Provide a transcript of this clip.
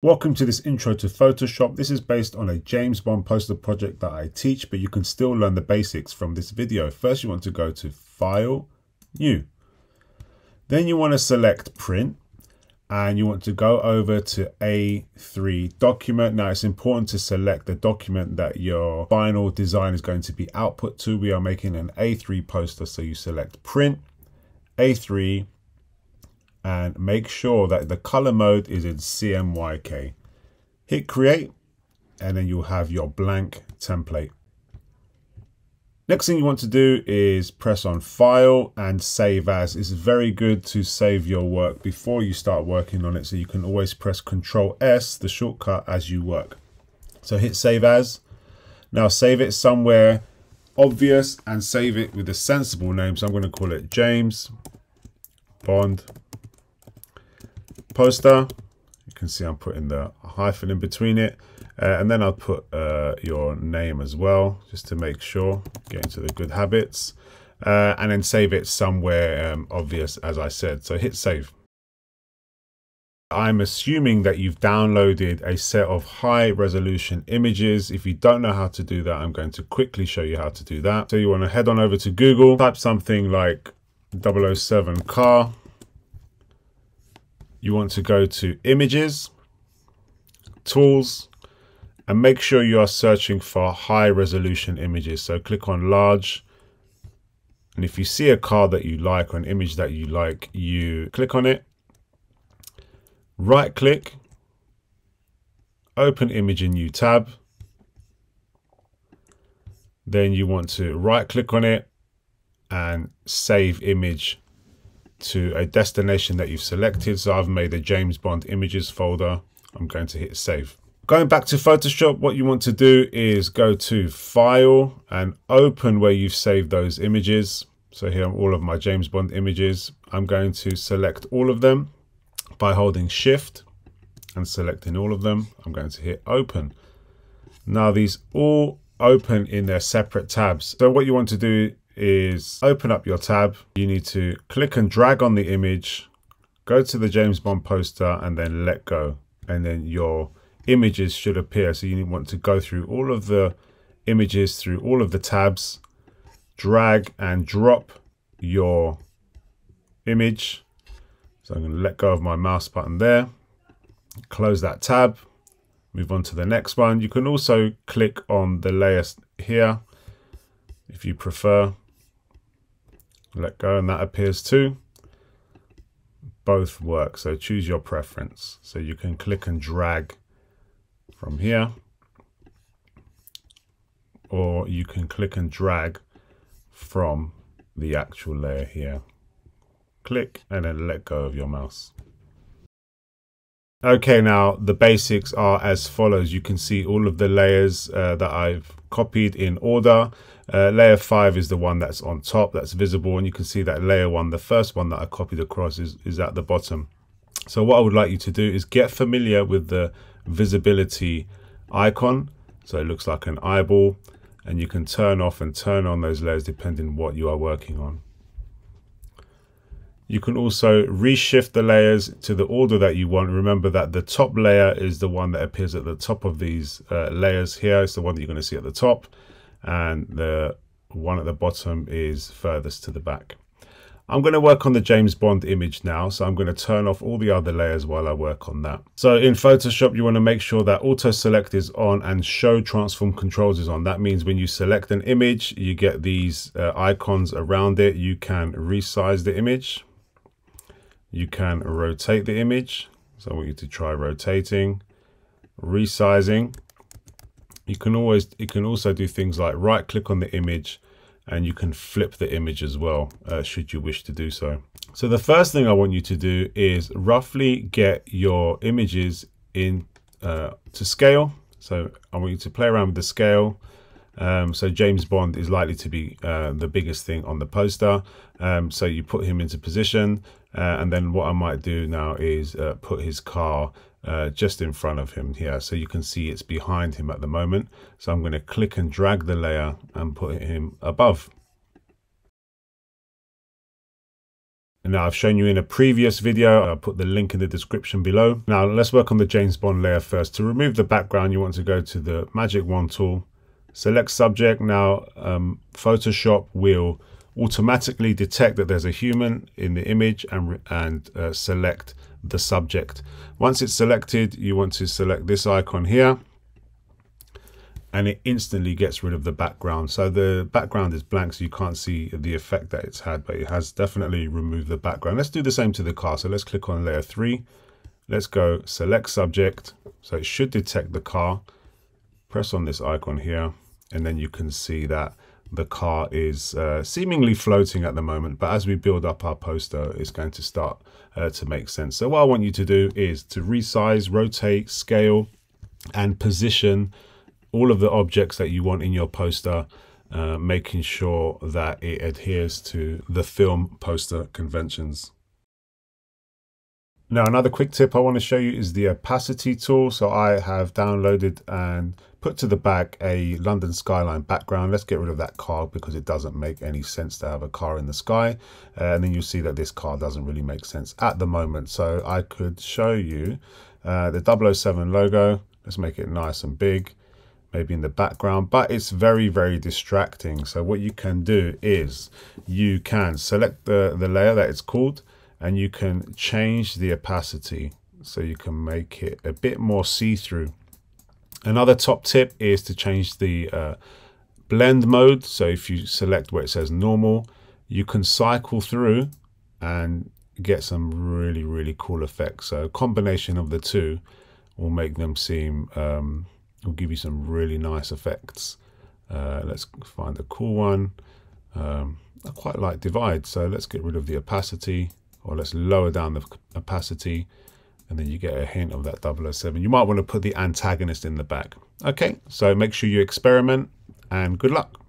Welcome to this intro to Photoshop. This is based on a James Bond poster project that I teach, but you can still learn the basics from this video. First, you want to go to File, New. Then you want to select Print and you want to go over to A3 document. Now it's important to select the document that your final design is going to be output to. We are making an A3 poster, so you select Print, A3, and make sure that the color mode is in CMYK. Hit create and then you'll have your blank template. Next thing you want to do is press on file and save as. It's very good to save your work before you start working on it so you can always press Control S, the shortcut as you work. So hit save as. Now save it somewhere obvious and save it with a sensible name. So I'm going to call it James Bond poster. You can see I'm putting the hyphen in between it. Uh, and then I'll put uh, your name as well, just to make sure, get into the good habits. Uh, and then save it somewhere um, obvious, as I said. So hit save. I'm assuming that you've downloaded a set of high resolution images. If you don't know how to do that, I'm going to quickly show you how to do that. So you want to head on over to Google, type something like 007 car you want to go to images, tools, and make sure you are searching for high resolution images. So click on large. And if you see a car that you like or an image that you like, you click on it, right click, open image in new tab. Then you want to right click on it and save image to a destination that you've selected. So I've made a James Bond images folder. I'm going to hit save. Going back to Photoshop, what you want to do is go to File and open where you've saved those images. So here are all of my James Bond images. I'm going to select all of them by holding Shift and selecting all of them. I'm going to hit Open. Now these all open in their separate tabs. So what you want to do is open up your tab. You need to click and drag on the image, go to the James Bond poster and then let go. And then your images should appear. So you want to go through all of the images through all of the tabs, drag and drop your image. So I'm going to let go of my mouse button there, close that tab, move on to the next one. You can also click on the layer here if you prefer let go and that appears too. Both work, so choose your preference. So you can click and drag from here, or you can click and drag from the actual layer here. Click and then let go of your mouse. Okay, now the basics are as follows. You can see all of the layers uh, that I've copied in order. Uh, layer 5 is the one that's on top, that's visible, and you can see that layer 1, the first one that I copied across, is, is at the bottom. So what I would like you to do is get familiar with the visibility icon. So it looks like an eyeball, and you can turn off and turn on those layers depending what you are working on. You can also reshift the layers to the order that you want. Remember that the top layer is the one that appears at the top of these uh, layers here. It's the one that you're going to see at the top. And the one at the bottom is furthest to the back. I'm going to work on the James Bond image now, so I'm going to turn off all the other layers while I work on that. So in Photoshop, you want to make sure that Auto Select is on and Show Transform Controls is on. That means when you select an image, you get these uh, icons around it. You can resize the image you can rotate the image. So I want you to try rotating, resizing. You can always, you can also do things like right click on the image and you can flip the image as well, uh, should you wish to do so. So the first thing I want you to do is roughly get your images in uh, to scale. So I want you to play around with the scale. Um, so James Bond is likely to be uh, the biggest thing on the poster. Um, so you put him into position. Uh, and then what I might do now is uh, put his car uh, just in front of him here. So you can see it's behind him at the moment. So I'm going to click and drag the layer and put him above. now I've shown you in a previous video, I'll put the link in the description below. Now let's work on the James Bond layer first. To remove the background, you want to go to the Magic Wand tool, select subject. Now um, Photoshop will automatically detect that there's a human in the image and, and uh, select the subject. Once it's selected, you want to select this icon here and it instantly gets rid of the background. So the background is blank, so you can't see the effect that it's had, but it has definitely removed the background. Let's do the same to the car. So let's click on layer three. Let's go select subject. So it should detect the car. Press on this icon here, and then you can see that the car is uh, seemingly floating at the moment, but as we build up our poster, it's going to start uh, to make sense. So what I want you to do is to resize, rotate, scale, and position all of the objects that you want in your poster, uh, making sure that it adheres to the film poster conventions. Now, another quick tip I want to show you is the opacity tool. So I have downloaded and put to the back a London skyline background. Let's get rid of that car because it doesn't make any sense to have a car in the sky. Uh, and then you'll see that this car doesn't really make sense at the moment. So I could show you uh, the 007 logo. Let's make it nice and big maybe in the background, but it's very, very distracting. So what you can do is you can select the, the layer that it's called and you can change the opacity so you can make it a bit more see-through. Another top tip is to change the uh, blend mode. So if you select where it says normal, you can cycle through and get some really, really cool effects. So a combination of the two will make them seem um, will give you some really nice effects. Uh, let's find a cool one. Um, I quite like divide, so let's get rid of the opacity, or let's lower down the opacity, and then you get a hint of that 007. You might want to put the antagonist in the back. Okay, so make sure you experiment, and good luck.